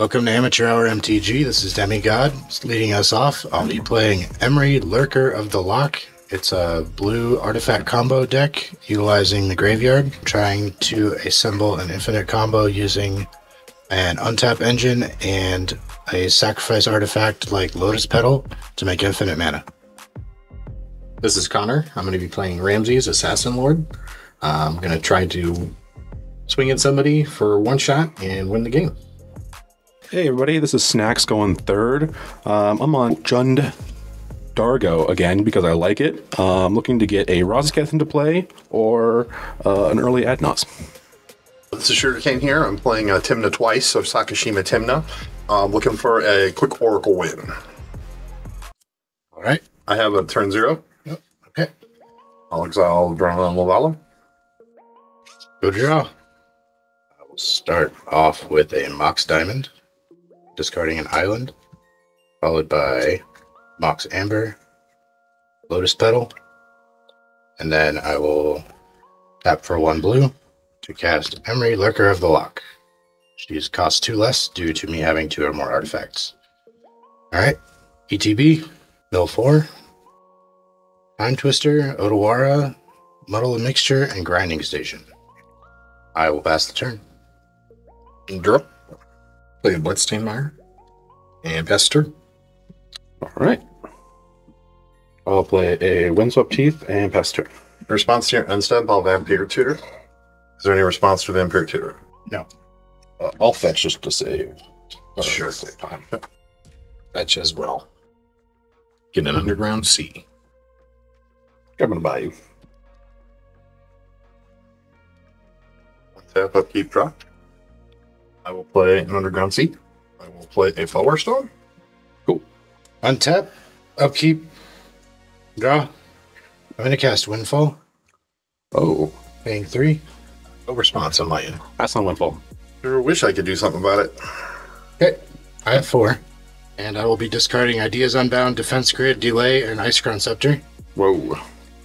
Welcome to Amateur Hour MTG. This is Demigod leading us off. I'll be playing Emry, Lurker of the Loch. It's a blue artifact combo deck utilizing the graveyard, trying to assemble an infinite combo using an untap engine and a sacrifice artifact like Lotus Petal to make infinite mana. This is Connor. I'm going to be playing Ramses, Assassin Lord. Uh, I'm going to try to swing at somebody for one shot and win the game. Hey everybody, this is Snacks going third. Um, I'm on Jund Dargo again because I like it. Uh, I'm looking to get a Razaketh into play or uh, an early Adnos. This is Sugarcane here. I'm playing uh, Tymna twice of Sakashima Tymna. I'm looking for a quick Oracle win. All right. I have a turn zero. Yep. Okay. I'll exile Drown Lavala. Good draw. I will start off with a Mox Diamond, discarding an island, followed by Mox Amber, Lotus Petal, and then I will tap for one blue to cast Emry, Lurker of the Loch. She's cost two less due to me having two or more artifacts. Alright, ETB, Mill 4, Time Twister, Otawara, Muddle and Mixture, and Grinding Station. I will pass the turn. Draw. Play a Bloodstained Mire. And Pester. All right. I'll play a Windswept Heath and pass turn. Response to your Unstep, I'll Vampiric Tutor. Is there any response to the Vampiric Tutor? No. Uh, I'll fetch just to save. uh, Sure. save time. Fetch as well. Get an underground sea. I'm gonna buy you. Tap upkeep draw. I will play an Underground Sea. I will play a Fellwar Stone. Cool. Untap, upkeep, draw. I'm going to cast Windfall, Oh, paying three. No response on my end. that's not Windfall. Sure wish I could do something about it. Okay, I have four. And I will be discarding Ideas Unbound, Defense Grid, Delay, and Isochron Scepter. Whoa.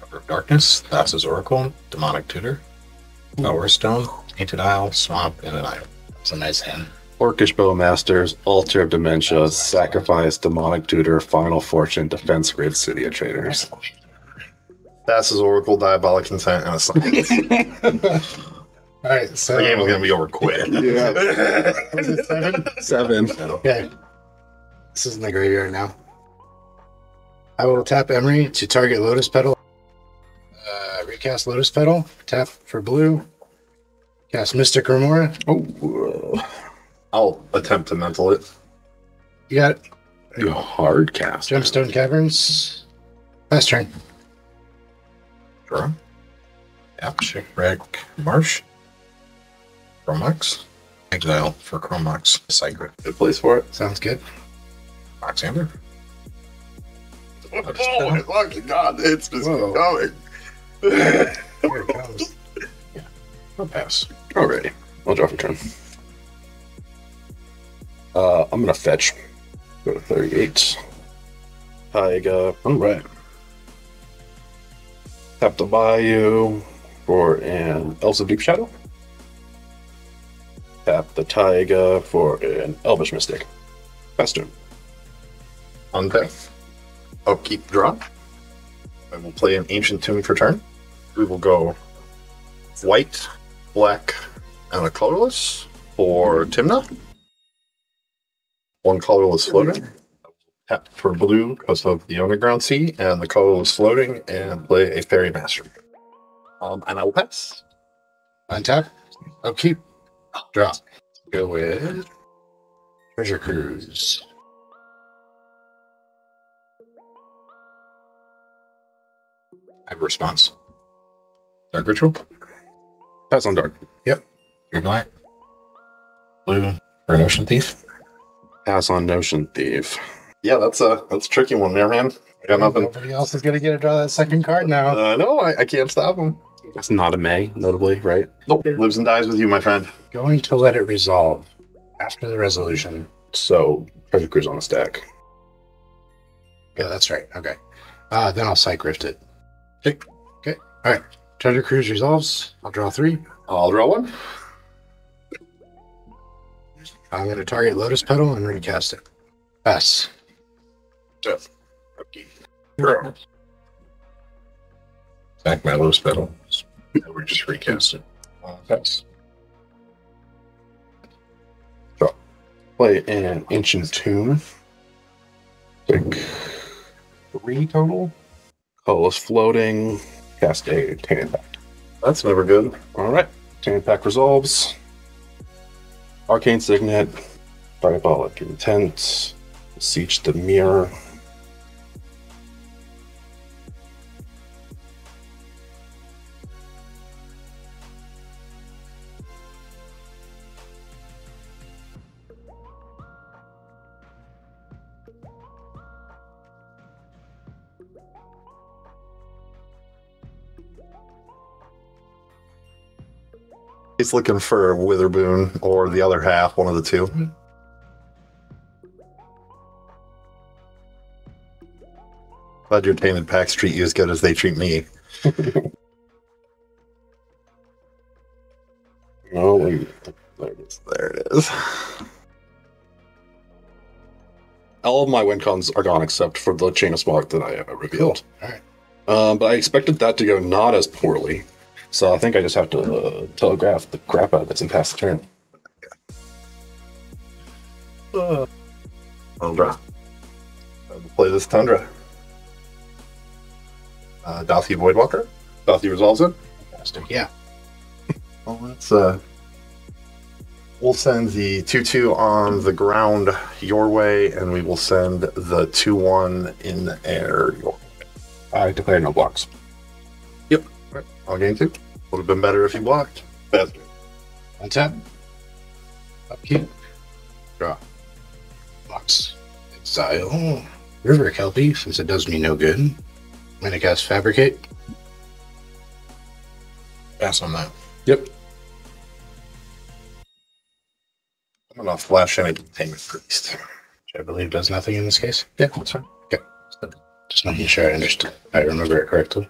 Cover of Darkness, Thassa's Oracle, Demonic Tutor, Power Stone, Tainted Isle, Swamp, and an Isle. That's a nice hand. Orcish Bowmasters, Altar of Dementia, Sacrifice, Demonic Tutor, Final Fortune, Defense Grid, City of Traitors. That's his Oracle, Diabolic Intent, and a Science. the All right, so the game is going to be over quick. Yeah. Was it seven? Seven. Okay. This is in the graveyard now. I will tap Emry to target Lotus Petal. Uh, recast Lotus Petal. Tap for blue. Cast Mystic Remora. Oh, uh, I'll attempt to mental it. You got it. you hard cast. Gemstone Caverns. Last turn. Draw. Yep, Shipwreck Marsh. Chrome Mox. Exile for Chrome Mox. Cycrid. Good place for it. Sounds good. Oxander. Oh, my God, it's just Whoa. coming. Here it comes. I'll pass. Alrighty. I'll draw for turn. Uh, I'm gonna fetch. Go to 38. Taiga. Alright. Tap the Bayou for an Elves of Deep Shadow. Tap the Taiga for an Elvish Mystic. Pass turn. Untap. Upkeep draw. I will play an Ancient Tomb for turn. We will go white, black, and a colorless for Tymna. One colorless floating. Tap for blue because of the underground sea, and the colorless floating, and play a fairy master. Um, and I will pass. Untap. Upkeep. Draw. Go with Treasure Cruise. I have a response. Dark Ritual. Pass on Dark. Green Black. Blue. For a Notion Thief. Pass on Notion Thief. Yeah, that's a that's a tricky one there, man. I got nothing. Nobody else is gonna get to draw that second card now. Uh, no, I, I can't stop him. That's not a May, notably, right? Nope. Lives and dies with you, my friend. Going to let it resolve after the resolution. So, Treasure Cruise on a stack. Yeah, that's right. Okay. Uh, then I'll psych rift it. Okay. Okay. All right. Treasure Cruise resolves. I'll draw three. I'll draw one. I'm going to target Lotus Petal and recast it. Pass. Upkeep. Back my Lotus Petal. We just recast it. Uh, pass. Play an ancient tomb. Take three total. Colorless floating. Cast a Tainted Pact. That's never good. All right. Tainted Pact resolves. Arcane Signet. Diabolic Intent. Siege the Mirror. He's looking for Witherbloom or the other half, one of the two. Glad your tainted packs treat you as good as they treat me. Oh, wait. There it is. There it is. All of my win cons are gone except for the Chain of Smog that I uh, revealed. All right. Um, but I expected that to go not as poorly. So I think I just have to uh, telegraph the crap out of this and pass the turn. Uh, Tundra. I will play this Tundra. Uh, Dauthi Voidwalker. Dauthi resolves it. Yeah. Well, let's uh, we'll send the two-two on the ground your way, and we will send the two-one in the air your way. I declare no blocks. Yep. I'll gain two. Would have been better if you blocked. Faster. Untap. Upkeep. Draw. Box. Exile. River Kelpie, since it does me no good. I'm going to cast Fabricate. Pass on that. Yep. I'm gonna flash any containment priest. Which I believe does nothing in this case. Yeah, that's fine. Just making sure I understood. I remember it correctly.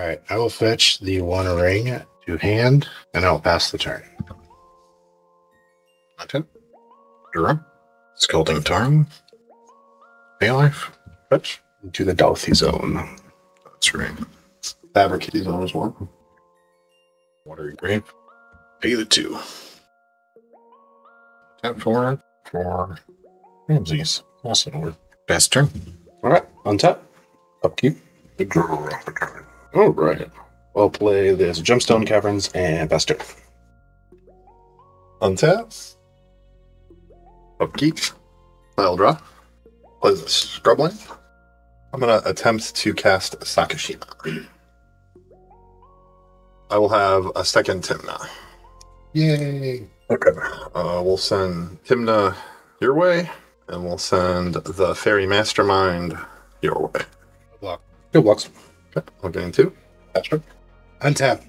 All right. I will fetch the one ring to hand, and I'll pass the turn. Content. Durham. Scalding Tarn. Baylife. Fetch. Into the Dauthi zone. That's right. Fabricate on as well. Watery Grave. Pay the two. Tap four for Ramses. Also work. Best turn. All right. Untap. Upkeep. The draw the turn. All right. I'll play this Gemstone Caverns and Bester. Untap. Upkeep. Pile draw. Play this Scrubland. I'm gonna attempt to cast Sakashima. I will have a second Tymna. Yay. Okay. Uh, we'll send Tymna your way, and we'll send the Faerie Mastermind your way. Block. Two blocks. Okay. I'll get into. Astro. Untap.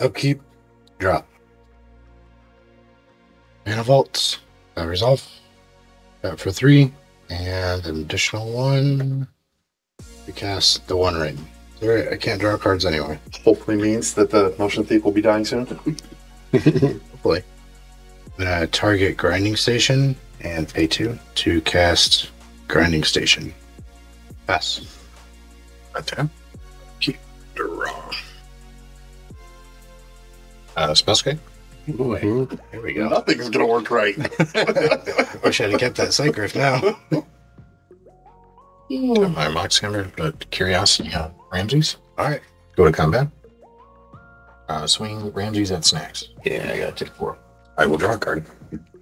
Upkeep. Drop. Mana Vaults. Uh, resolve. That for three. And an additional one. We cast the one ring. Alright, I can't draw cards anyway. Hopefully means that the Notion Thief will be dying soon. Hopefully. I'm gonna target Grinding Station and pay two to cast Grinding Station. Pass. Attack. Keep draw. Uh, Spellskite. Boy, Mhm. here we go. Nothing's gonna work right. Wish I'd have kept that Cycliff now. My Mox Amber, but Curiosity on Ramses. Alright. Go to combat. Uh, swing Ramses at snacks. Yeah, I gotta take four. I will draw a card.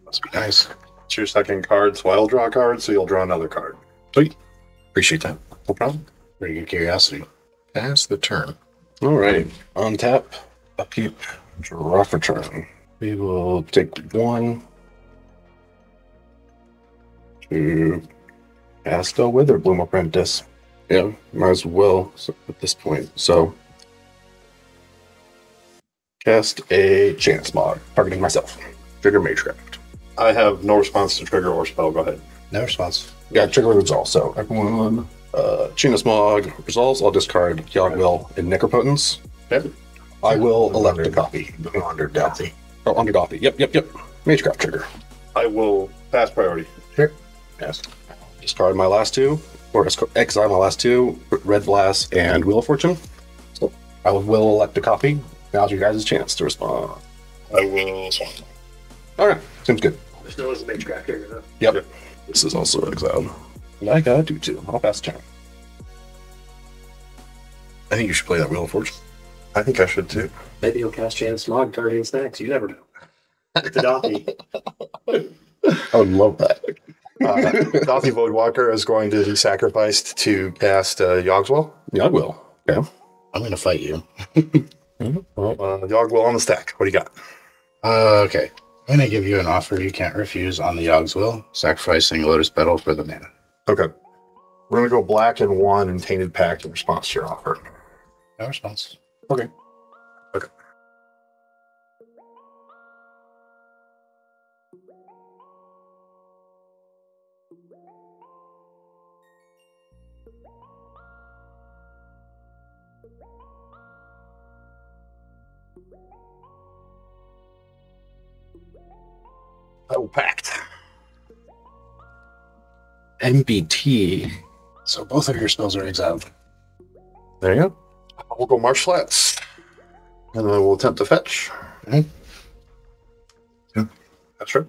Must be nice. It's your second card, so I'll draw a card, so you'll draw another card. Sweet. Appreciate that. No problem. Pretty good curiosity. Pass the turn. All right. Untap. Upkeep. Draw for turn. We will take one to cast a Witherbloom Apprentice. Yeah, might as well at this point. So, cast a Chance Mod, targeting myself. Trigger Magecraft. I have no response to trigger or spell. Go ahead. No response. Yeah, trigger resolve. So, everyone, uh, Chain of Smog resolves. I'll discard Yogwill and Necropotence. Okay. I will elect a copy. Under Delphi. Oh, under Dauthi. Yep, yep, yep. Magecraft trigger. I will pass priority. Yes. Discard my last two, or exile my last two, Red Blast and Wheel of Fortune. So I will, will elect a copy. Now's your guys' chance to respond. I will. All right, seems good. There's no mage crack here. No? Yep. This is also exiled. And I gotta do two. I'll pass turn. I think you should play that Wheel of Fortune. I think I should too. Maybe he'll cast Jan Smog targeting snacks. You never know. With the donkey. I would love that. Uh, Dauthi Voidwalker is going to be sacrificed to cast uh, Yogswell. Yeah, I will. Okay. I'm going to fight you. Well, uh, Yogswell on the stack. What do you got? Uh, okay. I'm going to give you an offer you can't refuse on the Yogg's Will, sacrificing Lotus Petal for the mana. Okay. We're going to go black and one and Tainted Pact in response to your offer. No response. Okay. Okay. MBT. So both of your spells are exiled. There you go. We'll go Marsh Flats. And then we'll attempt to fetch. Mhm. Yeah, that's right.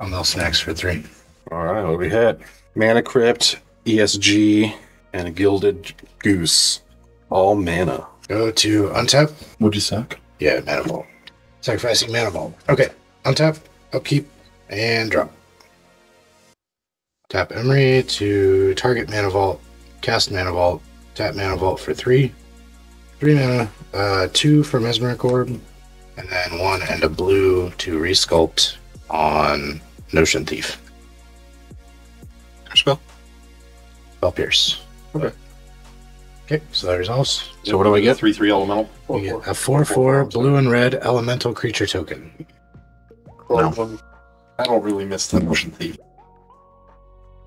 I'll mill snacks for three. All right, what do we hit? Mana Crypt, ESG, and a Gilded Goose. All mana. Go to untap. Would you suck? Yeah, mana vault. Sacrificing mana vault. Okay. Untap, upkeep, and drop. Tap Emry to target mana vault, cast mana vault, tap mana vault for three. Three mana, uh, two for Mesmeric Orb, and then one and a blue to resculpt on Notion Thief. Spell. Spell Pierce. Okay. Okay, so that resolves. So what do I get? Three three elemental. We get a 4 4 blue and red elemental creature token. No. I don't really miss the Notion thief.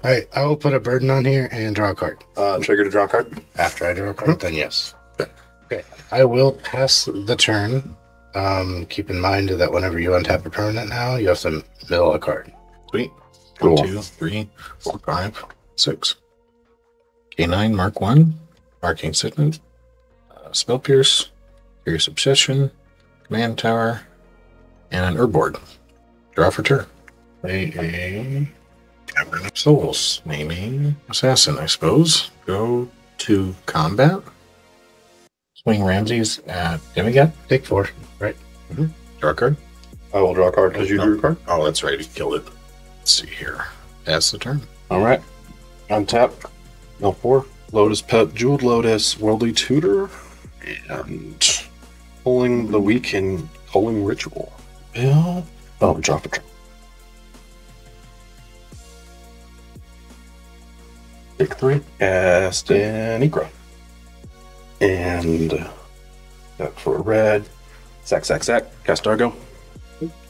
Alright, I will put a burden on here and draw a card. Uh, trigger to draw a card. After I draw a card, then yes. Okay, I will pass the turn. Um, keep in mind that whenever you untap a permanent now, you have to mill a card. Sweet. Cool. One, two, three, four, five, six. K9, Mark 1, Marking Signet, uh, Spell Pierce, Curious Obsession, Command Tower, and an Herb Board. Draw for turn. Play a Cavern of Souls, naming Assassin, I suppose. Go to combat. Swing Ramses at Demigod. Take four, right? Mm-hmm. Draw a card. I will draw a card because you drew a card. Oh, that's right. He killed it. Let's see here. Pass the turn. All right. Untap. No four. Lotus Pet, Jeweled Lotus, Worldly Tutor, and Culling the Weak in Culling Ritual. Bill. Oh, drop it. Take three. Cast an Ikra. And uh, that for a red. Sack, sack, sack. Cast Dargo.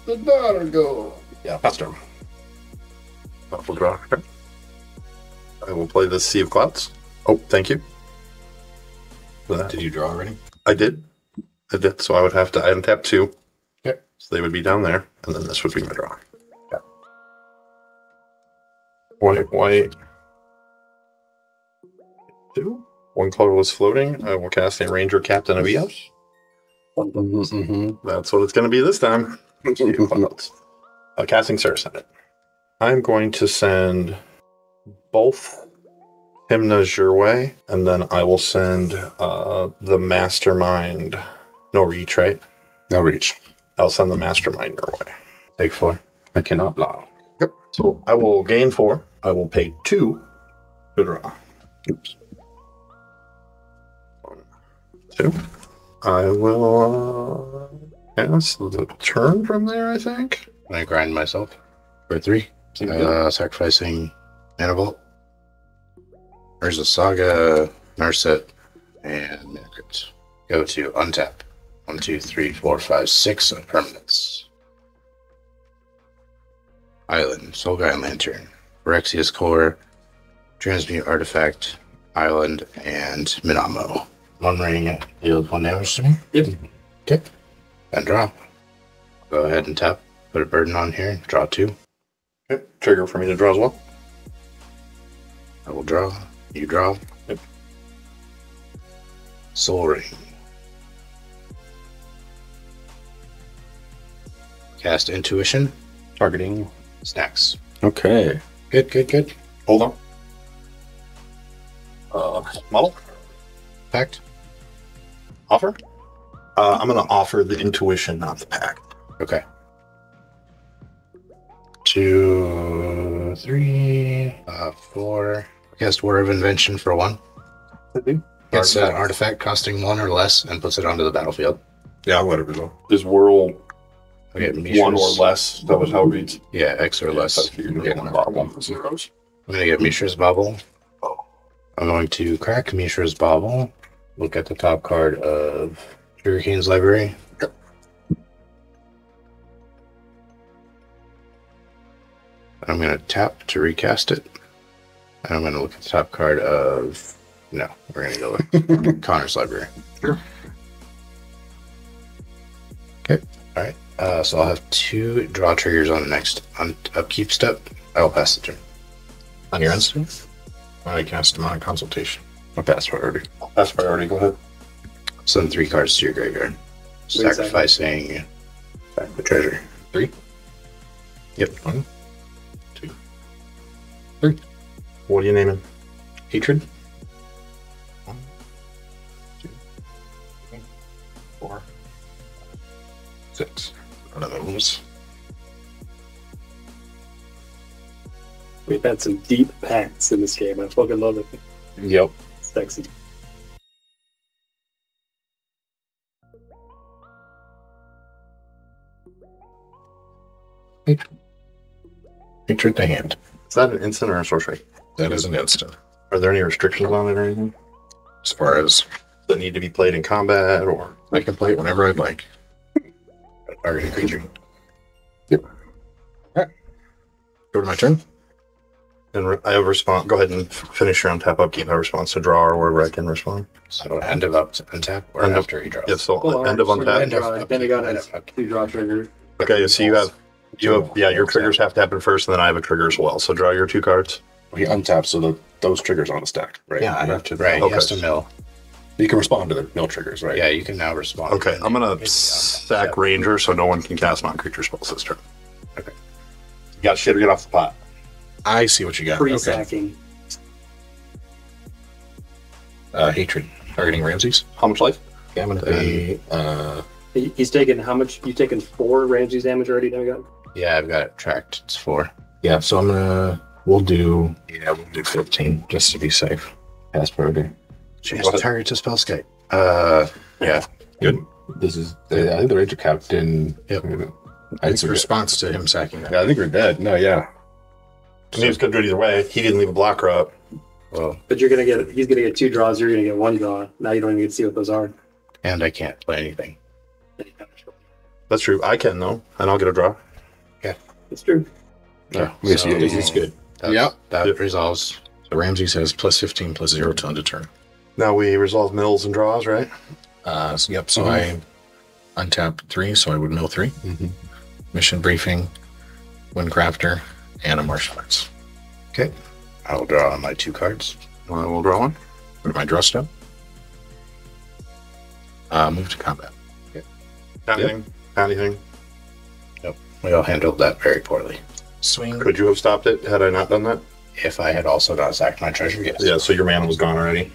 The daughter go. Yeah, pass turn. I will draw a. I will play the Sea of Clouds. Oh, thank you. For that. Did you draw already? I did. I did. So I would have to untap two. Okay. So they would be down there, and then this would be my draw. Yeah. White, white. Two. One colorless floating. I will cast a Ranger Captain of Eos. Mm-hmm. That's what it's going to be this time. Uh, casting it. I'm going to send both hymnas your way, and then I will send uh, the mastermind. No reach, right? No reach. I'll send the mastermind your way. Take four. I cannot block. Yep. So I will gain four. I will pay two to draw. Oops. Two. I will uh, cast the turn from there, I think. I'm grind myself for three. Uh, sacrificing mana vault. There's a saga, Narset, and Manuscript. Go to untap. One, two, three, four, five, six of permanents. Island, Soul-Guide Lantern, Phyrexia's Core, Transmute Artifact, Island, and Minamo. One ring deals one damage to me. Yep. Okay. And drop. Go ahead and tap Put a burden on here. Draw two. Okay. Trigger for me to draw as well. I will draw. You draw. Yep. Soul Ring. Cast Intuition. Targeting. Snacks. Okay. Good, good, good. Hold on. Uh, model Pact. Offer. Uh, I'm going to offer the intuition, not the pack. Okay. Two, three, uh, four. Cast Whir of Invention for one. Gets an artifact costing one or less and puts it onto the battlefield. Yeah, whatever though. Is whirl Okay, one or less? That was how it reads. Yeah, X or less. I figured it was one one for zeros. I'm gonna get Mishra's Bauble. I'm going to crack Mishra's Bauble. Look at the top card of Sugarcane's Library. I'm gonna tap to recast it. And I'm gonna look at the top card of no, we're gonna go with Connor's Library. Sure. Okay. Alright. Uh, so I'll have two draw triggers on the next on upkeep step. I will pass the turn. On your instant, I cast demonic consultation. My pass priority. That's priority. Go ahead. Send three cards to your graveyard. Wait a second. Sacrificing the treasure. Three. Yep. One, two, three. What are you naming? Hatred. One, two, three, four, six. One of those. We've had some deep packs in this game. I fucking love it. Yep. Sexy. Hatred to hand. Is that an instant or a sorcery? That is an instant. Are there any restrictions on it or anything? As far as That need to be played in combat or? I can play it whenever I'd like. Targeting creature. Yep. Go to my turn. And re- I have a response. Go ahead and f- finish your untap upkeep. I have a response to draw or wherever I can respond. So I don't end of up untap or End of- after he draws. Yeah, so Well, end of our- untap. End of Draw, upkeep, then you got end of upkeep. Two draw trigger. Okay, so you have you have yeah, your triggers have to happen first, and then I have a trigger as well. So draw your two cards. He untaps so that those triggers on the stack, right? Yeah, I have to. Right, Okay. he has to mill. You can respond to the mill triggers, right? Yeah, you can now respond. Okay, I'm gonna It's um, sack untap. Ranger so no one can cast non-creature spells this turn. Okay. You got shit to get off the pot. I see what you got. Pre Okay. sacking. Uh, hatred. Targeting Ramses. How much life? Okay, I'm gonna pay. Uh, he's taken how much? You've taken four Ramses damage already, Demigod? Yeah, I've got it tracked. It's four. yeah, so I'm gonna. We'll do. Yeah, we'll do 15 just to be safe. Pass priority. Change the target to Spellskite. Uh, yeah. Good. This is. I think the Ranger Captain. Yep. I It's a response to him sacking that. Yeah, I think we're dead. No, yeah. I mean, it's good to do it either way. He didn't leave a blocker up. Well, But you're gonna get he's gonna get two draws, you're gonna get one draw. Now you don't even get to see what those are. and I can't play anything. That's true. I can though, and I'll get a draw. Yeah. It's true. Yeah, I guess So- you- it's good. That, Yep. That Yep. resolves. So Ramses has plus 15 plus zero to end of turn. Now we resolve mills and draws, right? Uh, so, yep. So Mhm. I untap three, so I would mill 3 Mhm. Mission briefing, Windcrafter, and a martial arts. Okay. I'll draw on my two cards. Uh, we'll draw one. Go to my draw step. Uh, move to combat. Anything? Anything? Yep. We all handled that very poorly. Swing. Could you have stopped it had I not done that? If I had also not sacked my treasure, yes. Yeah. So your mana was gone already.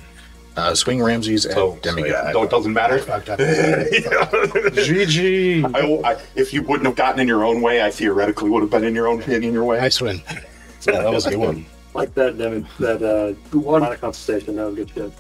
Uh, swing Ramses and So- demigod. yeah, No, it doesn't matter. Fucked up. GG. I, I, if you wouldn't have gotten in your own way, I theoretically would have been in your own in your way. Nice win. Yeah, that was a good one. Like that Demi that uh one conversation, that was good shit.